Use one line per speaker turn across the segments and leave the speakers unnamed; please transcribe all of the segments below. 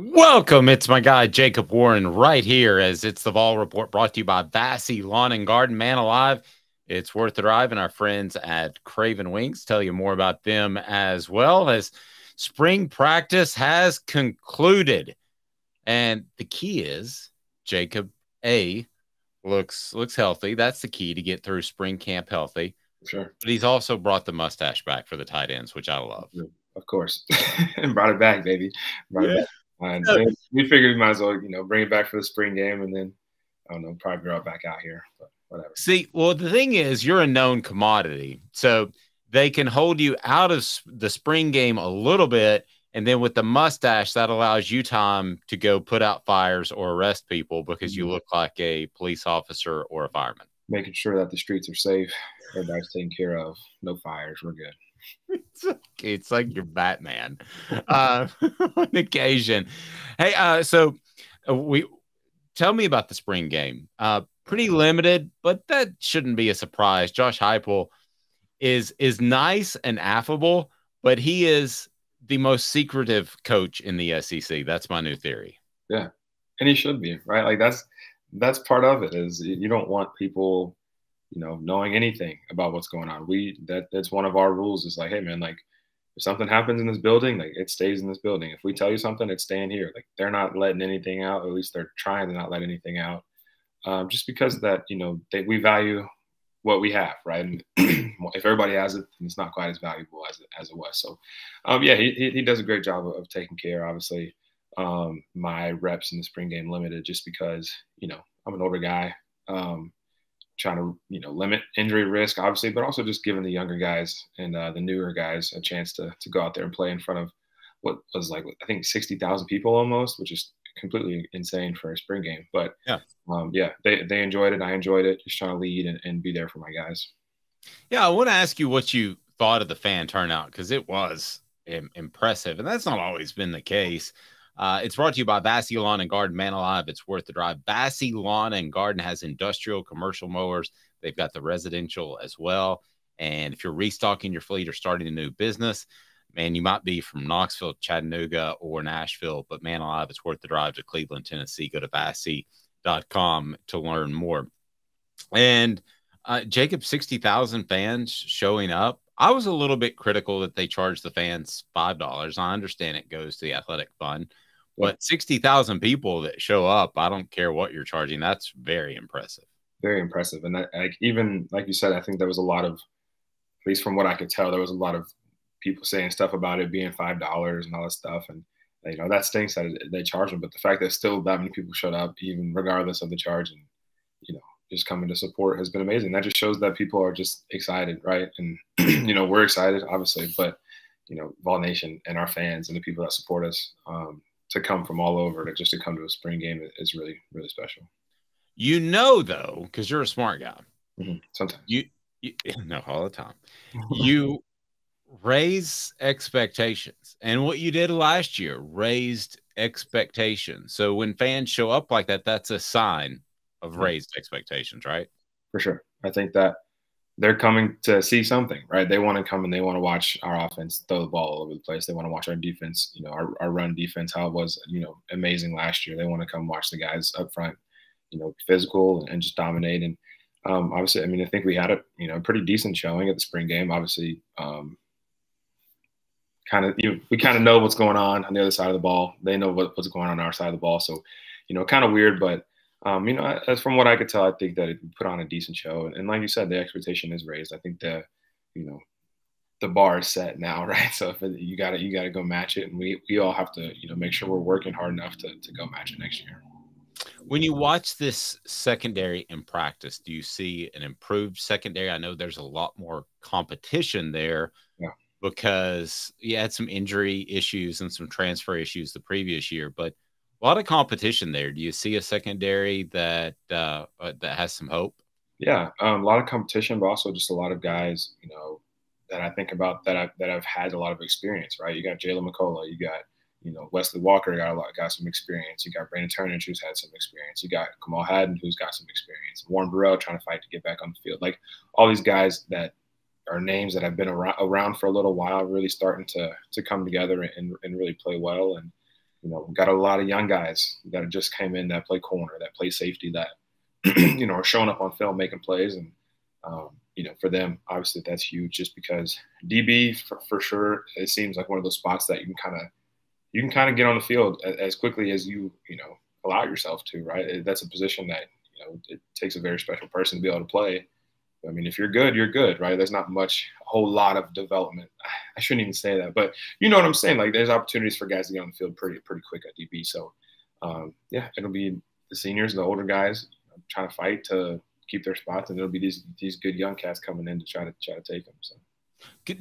Welcome. It's my guy Jacob Warren right here as it's the Vol Report brought to you by Vassey Lawn and Garden Man Alive. It's worth the drive, and our friends at Craven Wings tell you more about them as well as spring practice has concluded. And the key is Jacob A looks looks healthy. That's the key to get through spring camp healthy.
Sure.
But he's also brought the mustache back for the tight ends, which I love.
Of course. and brought it back, baby. Brought yeah. it back. And we figured we might as well, you know, bring it back for the spring game and then I don't know, probably grow it back out here. But whatever.
See, well, the thing is, you're a known commodity. So they can hold you out of the spring game a little bit. And then with the mustache, that allows you time to go put out fires or arrest people because you mm-hmm. look like a police officer or a fireman.
Making sure that the streets are safe, everybody's taken care of, no fires, we're good
it's, it's like you're Batman uh, on occasion. Hey, uh, so uh, we tell me about the spring game. Uh, pretty limited, but that shouldn't be a surprise. Josh Heupel is is nice and affable, but he is the most secretive coach in the SEC. That's my new theory.
Yeah, and he should be right. Like that's that's part of it. Is you don't want people you know, knowing anything about what's going on. We that that's one of our rules is like, hey man, like if something happens in this building, like it stays in this building. If we tell you something, it's staying here. Like they're not letting anything out. At least they're trying to not let anything out. Um, just because that you know they, we value what we have, right? And if everybody has it, it's not quite as valuable as it, as it was. So, um, yeah, he, he does a great job of, of taking care. Obviously, um, my reps in the spring game limited just because you know I'm an older guy. Um, trying to you know limit injury risk, obviously, but also just giving the younger guys and uh, the newer guys a chance to to go out there and play in front of what was like I think sixty thousand people almost, which is completely insane for a spring game. But yeah, um, yeah, they they enjoyed it. I enjoyed it. Just trying to lead and, and be there for my guys.
Yeah, I want to ask you what you thought of the fan turnout because it was impressive, and that's not always been the case. Uh, it's brought to you by Vassey Lawn and Garden. Man alive, it's worth the drive. Vassey Lawn and Garden has industrial, commercial mowers. They've got the residential as well. And if you're restocking your fleet or starting a new business, man, you might be from Knoxville, Chattanooga, or Nashville, but man alive, it's worth the drive to Cleveland, Tennessee. Go to vassey.com to learn more. And uh, Jacob, 60,000 fans showing up. I was a little bit critical that they charged the fans $5. I understand it goes to the athletic fund but 60,000 people that show up, I don't care what you're charging. That's very impressive.
Very impressive. And that, like, even like you said, I think there was a lot of, at least from what I could tell, there was a lot of people saying stuff about it being $5 and all that stuff. And, you know, that stinks that they charge them. But the fact that still that many people showed up, even regardless of the charge and, you know, just coming to support has been amazing. That just shows that people are just excited, right? And, you know, we're excited, obviously, but, you know, Vol Nation and our fans and the people that support us, um, to come from all over to just to come to a spring game is really really special.
You know, though, because you're a smart guy.
Mm-hmm. Sometimes
you, you no all the time. you raise expectations, and what you did last year raised expectations. So when fans show up like that, that's a sign of mm-hmm. raised expectations, right?
For sure. I think that they're coming to see something, right? They want to come and they want to watch our offense throw the ball all over the place. They want to watch our defense, you know, our, our run defense, how it was, you know, amazing last year. They want to come watch the guys up front, you know, physical and just dominate. And um, obviously, I mean, I think we had a, you know, pretty decent showing at the spring game. Obviously, um, kind of, you know, we kind of know what's going on on the other side of the ball. They know what, what's going on on our side of the ball. So, you know, kind of weird, but um, you know, as from what I could tell, I think that it put on a decent show. And, and like you said, the expectation is raised. I think the, you know, the bar is set now, right? So if it, you got to you got to go match it, and we we all have to you know make sure we're working hard enough to to go match it next year.
When you watch this secondary in practice, do you see an improved secondary? I know there's a lot more competition there.
Yeah.
Because you had some injury issues and some transfer issues the previous year, but a lot of competition there. Do you see a secondary that uh, uh, that has some hope?
Yeah, um, a lot of competition, but also just a lot of guys, you know, that I think about that I that I've had a lot of experience. Right, you got Jaylen McCollough, you got you know Wesley Walker got a lot, got some experience. You got Brandon Turner who's had some experience. You got Kamal Hadden who's got some experience. Warren Burrell trying to fight to get back on the field. Like all these guys that are names that have been around, around for a little while, really starting to to come together and, and really play well. And you know, we got a lot of young guys that just came in that play corner, that play safety, that you know are showing up on film, making plays, and um, you know, for them, obviously that's huge, just because DB for, for sure, it seems like one of those spots that you can kind of you can kind of get on the field as, as quickly as you you know allow yourself to, right? That's a position that you know it takes a very special person to be able to play. I mean, if you're good, you're good, right? There's not much, a whole lot of development. I shouldn't even say that, but you know what I'm saying. Like, there's opportunities for guys to get on the field pretty, pretty quick at DB. So, um, yeah, it'll be the seniors, the older guys, trying to fight to keep their spots, and it'll be these these good young cats coming in to try to try to take them. So,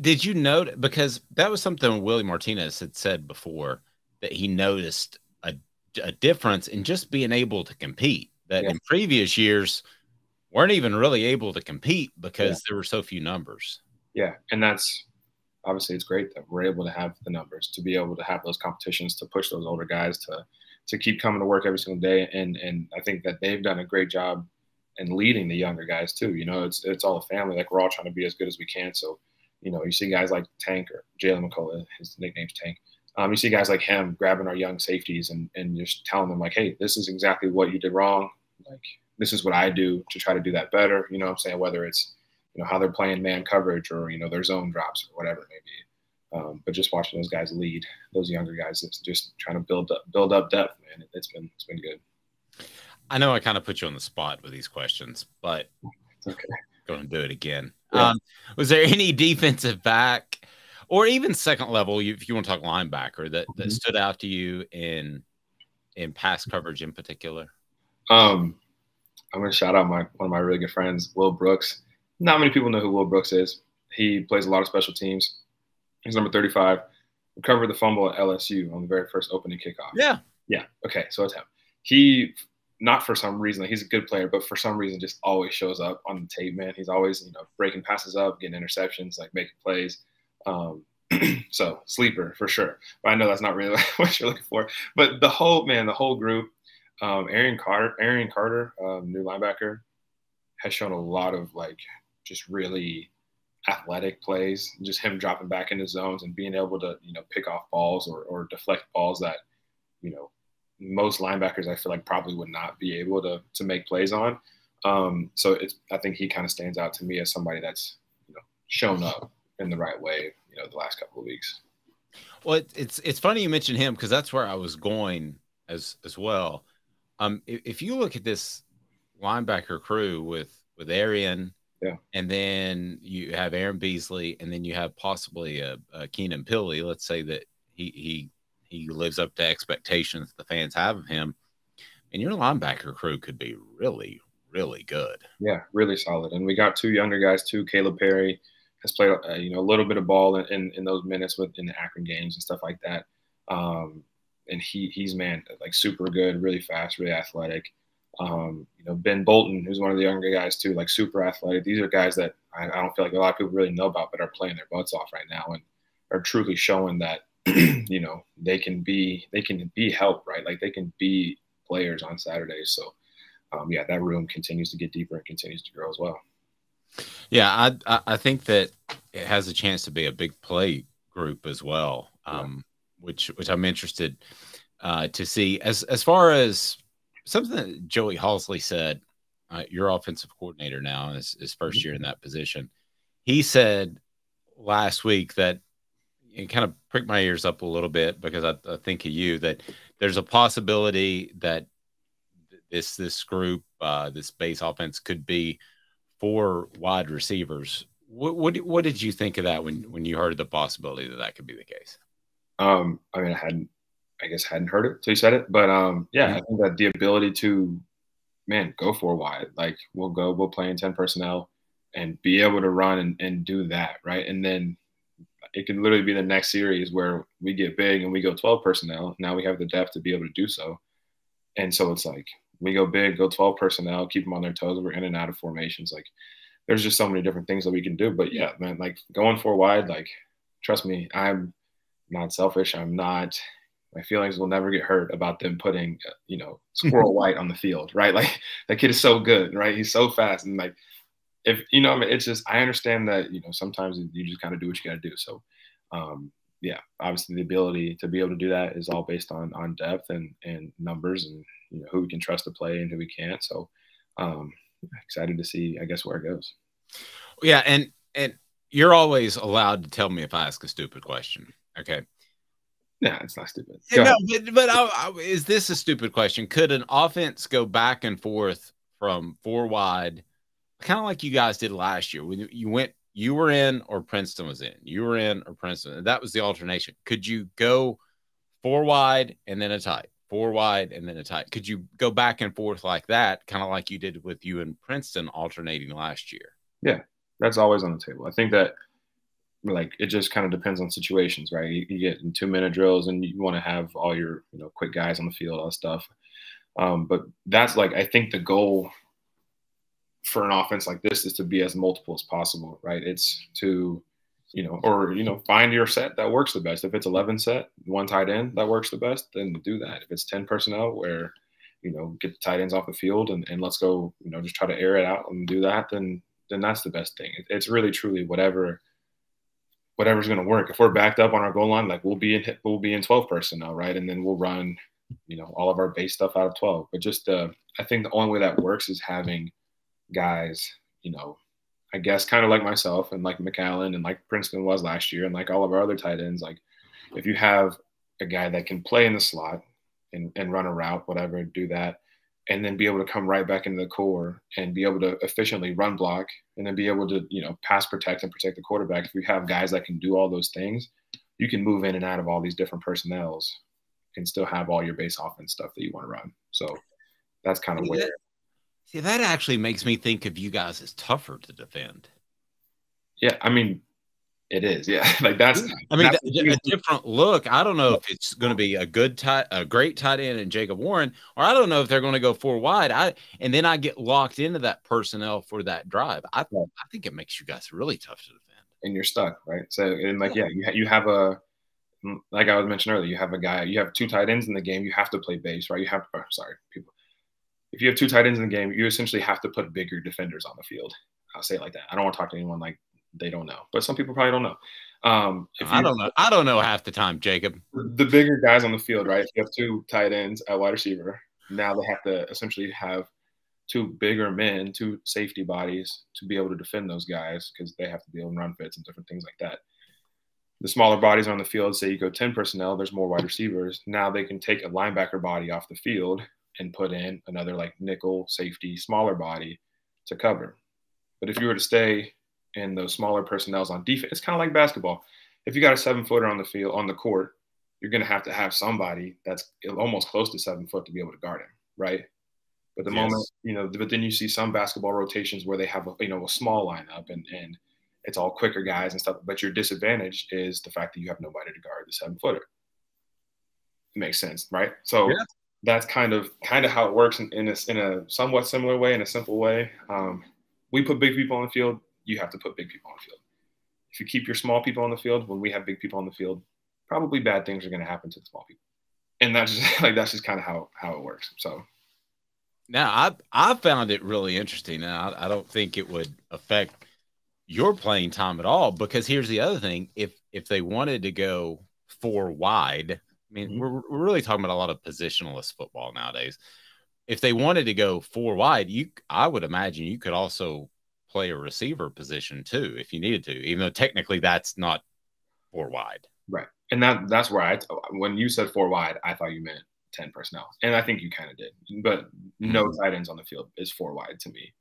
did you note because that was something Willie Martinez had said before that he noticed a, a difference in just being able to compete. That yeah. in previous years weren't even really able to compete because yeah. there were so few numbers.
Yeah, and that's obviously it's great that we're able to have the numbers to be able to have those competitions to push those older guys to to keep coming to work every single day and and I think that they've done a great job in leading the younger guys too. You know, it's it's all a family. Like we're all trying to be as good as we can. So, you know, you see guys like Tank or Jaylen McCollough, his nickname's Tank. Um, you see guys like him grabbing our young safeties and, and just telling them like, hey, this is exactly what you did wrong. Like this is what I do to try to do that better. You know I'm saying? Whether it's, you know, how they're playing man coverage or, you know, their zone drops or whatever it may be. Um, but just watching those guys lead, those younger guys, it's just trying to build up, build up depth, man. It, has been, it's been good.
I know I kind of put you on the spot with these questions, but
it's okay.
Going to do it again. Yeah. Um, was there any defensive back or even second level, if you want to talk linebacker, that, that mm-hmm. stood out to you in in pass coverage in particular?
Um, I'm gonna shout out my one of my really good friends, Will Brooks. Not many people know who Will Brooks is. He plays a lot of special teams. He's number 35. Recovered the fumble at LSU on the very first opening kickoff.
Yeah.
Yeah. Okay. So it's him. He, not for some reason, like he's a good player, but for some reason, just always shows up on the tape, man. He's always, you know, breaking passes up, getting interceptions, like making plays. Um, so sleeper for sure. But I know that's not really what you're looking for. But the whole man, the whole group, um, Arion Carter, Aaron Carter, um, new linebacker, has shown a lot of like just really athletic plays. Just him dropping back into zones and being able to you know pick off balls or, or deflect balls that you know most linebackers I feel like probably would not be able to to make plays on. Um, so it's I think he kind of stands out to me as somebody that's you know shown up in the right way. You know the last couple of weeks.
Well, it's it's funny you mentioned him because that's where I was going as as well. Um, if, if you look at this linebacker crew with with Arion,
yeah,
and then you have Aaron Beasley, and then you have possibly a, a Keenan Pili. Let's say that he he he lives up to expectations the fans have of him, and your linebacker crew could be really really good.
Yeah, really solid. And we got two younger guys too. Kalib Perry has played uh, you know a little bit of ball in, in, in those minutes with in the Akron games and stuff like that. Um, and he he's man like super good, really fast, really athletic. Um, you know, Ben Bolton, who's one of the younger guys too, like super athletic. These are guys that I, I, don't feel like a lot of people really know about, but are playing their butts off right now and are truly showing that you know they can be they can be help, right? Like they can be players on Saturdays. So um, yeah, that room continues to get deeper and continues to grow as well.
Yeah, I I think that it has a chance to be a big play group as well. Um, which which I'm interested uh, to see. As as far as something that Joey Halzle said, uh, your offensive coordinator now is his 1st year in that position. He said last week that it kind of pricked my ears up a little bit because I, I think of you that there's a possibility that this this group uh, this base offense could be four wide receivers. What, what what did you think of that when when you heard the possibility that that could be the case?
Um, I mean, I hadn't, I guess, hadn't heard it till you said it, but um, yeah, I think that the ability to, man, go for wide, like we'll go, we'll play in ten personnel, and be able to run and, and do that, right, and then it can literally be the next series where we get big and we go 12 personnel. Now we have the depth to be able to do so. And so it's like we go big, go 12 personnel, keep them on their toes. We're in and out of formations. Like there's just so many different things that we can do. But yeah, man, like going for wide, like trust me, I'm not selfish. I'm not. My feelings will never get hurt about them putting, you know, Squirrel White on the field, right? Like that kid is so good, right? He's so fast, and like, if you know, I mean, it's just I understand that you know sometimes you just kind of do what you got to do. So, um, yeah, obviously the ability to be able to do that is all based on on depth and and numbers and you know who we can trust to play and who we can't. So um, excited to see, I guess, where it goes.
Yeah, and and you're always allowed to tell me if I ask a stupid question. Okay.
Yeah, it's not stupid.
Yeah, no, but, but I, I, is this a stupid question? Could an offense go back and forth from four wide, kind of like you guys did last year when you went, you were in or Princeton was in, you were in or Princeton, and that was the alternation. Could you go four wide and then a tight, four wide and then a tight? Could you go back and forth like that, kind of like you did with you and Princeton alternating last year?
Yeah, that's always on the table. I think that like it just kind of depends on situations, right? You, you get in two minute drills and you want to have all your you know quick guys on the field, all stuff. Um, but that's like I think the goal for an offense like this is to be as multiple as possible, right? It's to you know, or you know, find your set that works the best. If it's eleven set, one tight end that works the best, then do that. If it's ten personnel, where you know get the tight ends off the field and, and let's go, you know, just try to air it out and do that, then then that's the best thing. It, it's really truly whatever whatever's going to work. If we're backed up on our goal line, like we'll be in we'll be in 12 personnel, right? And then we'll run, you know, all of our base stuff out of 12. But just uh, I think the only way that works is having guys, you know, I guess kind of like myself and like McCallan and like Princeton was last year and like all of our other tight ends. Like if you have a guy that can play in the slot and, and run a route, whatever, do that and then be able to come right back into the core and be able to efficiently run block and then be able to you know pass protect and protect the quarterback. If you have guys that can do all those things you can move in and out of all these different personnels and still have all your base offense stuff that you want to run. So that's kind of where
see that actually makes me think of you guys as tougher to defend.
Yeah i mean it is, yeah. like that's.
I mean, that's a different look. I don't know if it's going to be a good tight, a great tight end and Jacob Warren, or I don't know if they're going to go four wide. I and then I get locked into that personnel for that drive. I I think it makes you guys really tough to defend.
And you're stuck, right? So and like yeah, you ha- you have a like I was mentioned earlier, you have a guy, you have two tight ends in the game. You have to play base, right? You have. Oh, sorry, people. If you have two tight ends in the game, you essentially have to put bigger defenders on the field. I'll say it like that. I don't want to talk to anyone like they don't know. But some people probably don't know. Um,
if I don't know, I don't know half the time, Jacob.
The bigger guys on the field, right? You have two tight ends at wide receiver, now they have to essentially have two bigger men, two safety bodies to be able to defend those guys because they have to be able to run fits and different things like that. The smaller bodies on the field, say you go 10 personnel, there's more wide receivers. Now they can take a linebacker body off the field and put in another like nickel safety, smaller body to cover. But if you were to stay and those smaller personnels on defense. It's kind of like basketball. If you got a seven footer on the field on the court, you're going to have to have somebody that's almost close to seven foot to be able to guard him, right? But the yes. moment you know, but then you see some basketball rotations where they have a you know a small lineup and and it's all quicker guys and stuff. But your disadvantage is the fact that you have nobody to guard the seven footer. It makes sense, right? So. Yeah. That's kind of kind of how it works in, in, a, in a somewhat similar way, in a simple way. Um, we put big people on the field you have to put big people on the field. If you keep your small people on the field, when we have big people on the field, probably bad things are going to happen to the small people. And that's just like that's just kind of how how it works. So
now I I found it really interesting, and I, I don't think it would affect your playing time at all. Because here's the other thing: if if they wanted to go four wide, I mean, mm-hmm. we're, we're really talking about a lot of positionalist football nowadays. If they wanted to go four wide, you I would imagine you could also play a receiver position too if you needed to, even though technically that's not four wide.
Right. And that that's where I when you said four wide, I thought you meant 10 personnel. And I think you kind of did. But no mm-hmm. tight ends on the field is four wide to me.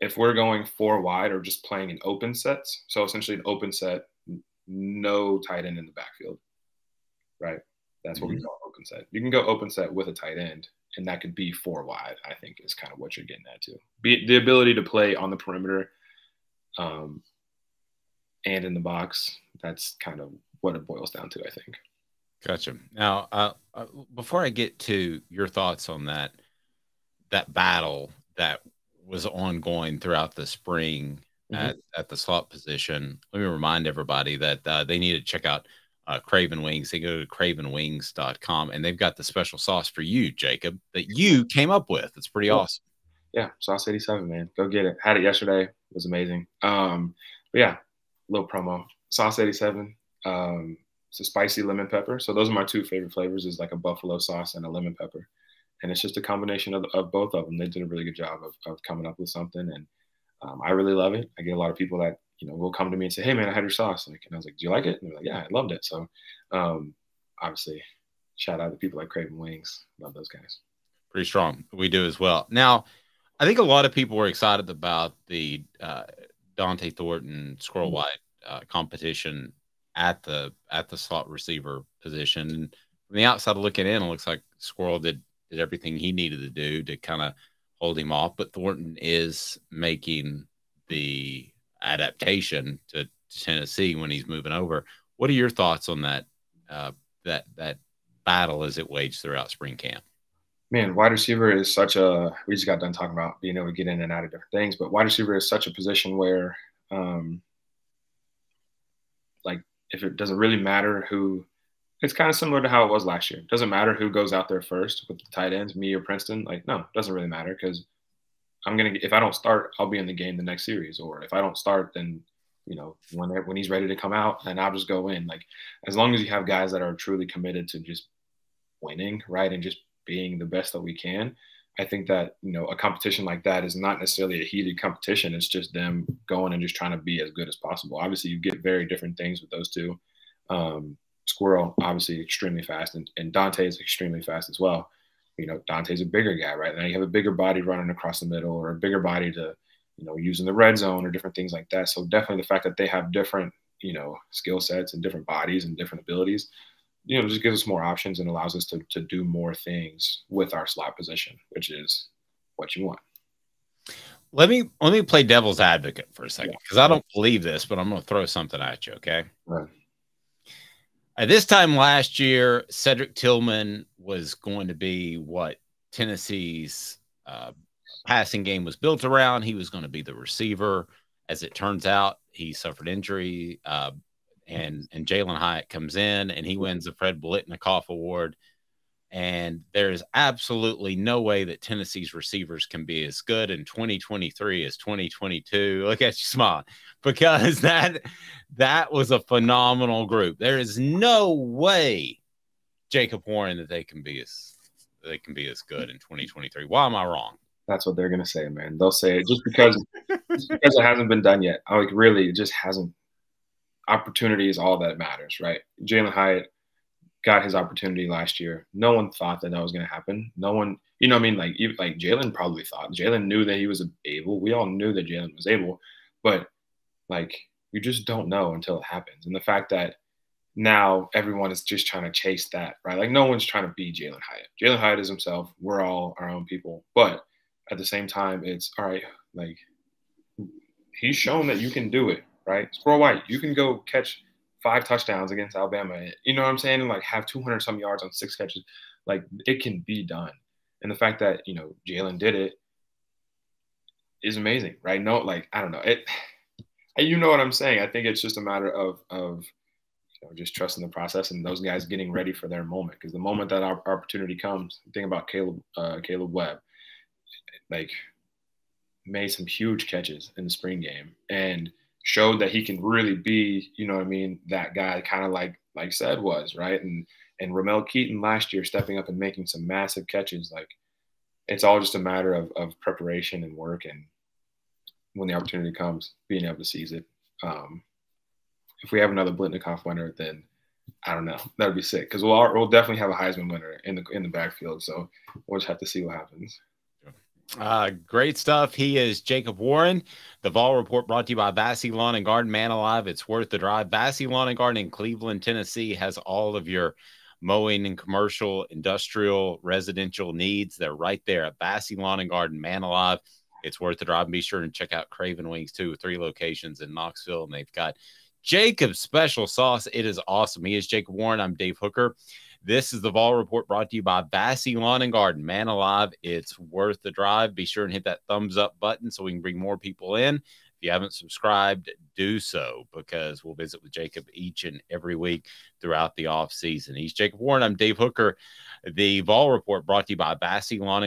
If we're going four wide or just playing in open sets, so essentially an open set, no tight end in the backfield. Right. That's what mm-hmm. we call open set. You can go open set with a tight end and that could be four wide. I think is kind of what you're getting at too. Be, the ability to play on the perimeter, um, and in the box. That's kind of what it boils down to. I think.
Gotcha. Now, uh, uh, before I get to your thoughts on that, that battle that was ongoing throughout the spring mm-hmm. at, at the slot position, let me remind everybody that uh, they need to check out uh, Craven Wings. They go to cravenwings.com and they've got the special sauce for you, Jacob, that you came up with. It's pretty awesome.
Yeah, sauce 87, man. Go get it. Had it yesterday. It was amazing. Um, but yeah, little promo. Sauce 87. Um, it's a spicy lemon pepper. So those are my two favorite flavors is like a buffalo sauce and a lemon pepper. And it's just a combination of, of both of them. They did a really good job of, of coming up with something. And um, I really love it. I get a lot of people that, you know, will come to me and say, Hey man, I had your sauce. Like, and I was like, do you like it? And they're like, yeah, I loved it. So um, obviously shout out to people like Craven Wings. Love those guys.
Pretty strong. We do as well. Now, I think a lot of people were excited about the uh, Dont'e Thornton Squirrel mm-hmm. White uh, competition at the at the slot receiver position. And from the outside looking in, it looks like Squirrel did did everything he needed to do to kind of hold him off. But Thornton is making the adaptation to Tennessee when he's moving over. What are your thoughts on that uh, that that battle as it waged throughout spring camp?
Man, wide receiver is such a. We just got done talking about being able to get in and out of different things, but wide receiver is such a position where um, like, if it doesn't really matter who, it's kind of similar to how it was last year. It doesn't matter who goes out there first with the tight ends, me or Princeton. Like, no, it doesn't really matter because I'm gonna. If I don't start, I'll be in the game the next series. Or if I don't start, then you know when when he's ready to come out, then I'll just go in. Like as long as you have guys that are truly committed to just winning, right, and just being the best that we can, I think that you know a competition like that is not necessarily a heated competition. It's just them going and just trying to be as good as possible. Obviously, you get very different things with those two. Um, Squirrel, obviously, extremely fast, and, and Dont'e is extremely fast as well. You know, Dont'e's a bigger guy, right? Now you have a bigger body running across the middle, or a bigger body to, you know, using the red zone or different things like that. So definitely the fact that they have different, you know, skill sets and different bodies and different abilities you know, just gives us more options and allows us to, to do more things with our slot position, which is what you want.
Let me let me play devil's advocate for a second because yeah. I don't believe this, but I'm going to throw something at you. Okay. Right. At this time last year, Cedric Tillman was going to be what Tennessee's uh, passing game was built around. He was going to be the receiver. As it turns out, he suffered injury. Uh, and and Jalin Hyatt comes in and he wins the Fred Biletnikoff Award. And there's absolutely no way that Tennessee's receivers can be as good in 2023 as 2022. Look at you smile because that that was a phenomenal group. There is no way Jacob Warren that they can be as they can be as good in 2023. Why am I wrong?
That's what they're gonna say, man. They'll say it just because just because it hasn't been done yet. Like really it just hasn't opportunity is all that matters, right? Jalin Hyatt got his opportunity last year. No one thought that that was going to happen. No one, you know, I mean, like even, like Jalin probably thought. Jalin knew that he was able. We all knew that Jalin was able, but like you just don't know until it happens. And the fact that now everyone is just trying to chase that, right? Like no one's trying to be Jalin Hyatt. Jalin Hyatt is himself. We're all our own people, but at the same time, it's all right. Like he's shown that you can do it right? Squirrel White, you can go catch five touchdowns against Alabama. You know what I'm saying? And like have 200 some yards on six catches. Like it can be done. And the fact that, you know, Jalin did it is amazing, right? No, like, I don't know. It, you know what I'm saying? I think it's just a matter of, of, you know, just trusting the process and those guys getting ready for their moment. Because the moment that our opportunity comes, think about Kaleb, uh, Kaleb Webb, like made some huge catches in the spring game, and showed that he can really be, you know what I mean, that guy kind of like like said was, right? And and Ramel Keyton last year stepping up and making some massive catches. Like it's all just a matter of, of preparation and work and when the opportunity comes, being able to seize it. Um, if we have another Biletnikoff winner, then I don't know. That would be sick because we'll we'll definitely have a Heisman winner in the in the backfield. So we'll just have to see what happens.
Uh, great stuff. He is Jacob Warren. The Vol Report brought to you by Vassey Lawn and Garden. Man alive, it's worth the drive. Vassey Lawn and Garden in Cleveland, Tennessee has all of your mowing and commercial, industrial, residential needs. They're right there at Vassey Lawn and Garden. Man alive, it's worth the drive. And be sure and check out Craven Wings too. Three locations in Knoxville, and they've got Jacob's special sauce. It is awesome. He is Jacob Warren. I'm Dave Hooker. This is the Vol Report brought to you by Vassey Lawn and Garden. Man alive, it's worth the drive. Be sure and hit that thumbs up button so we can bring more people in. If you haven't subscribed, do so because we'll visit with Jacob each and every week throughout the off season. He's Jacob Warren. I'm Dave Hooker. The Vol Report brought to you by Vassey Lawn and Garden.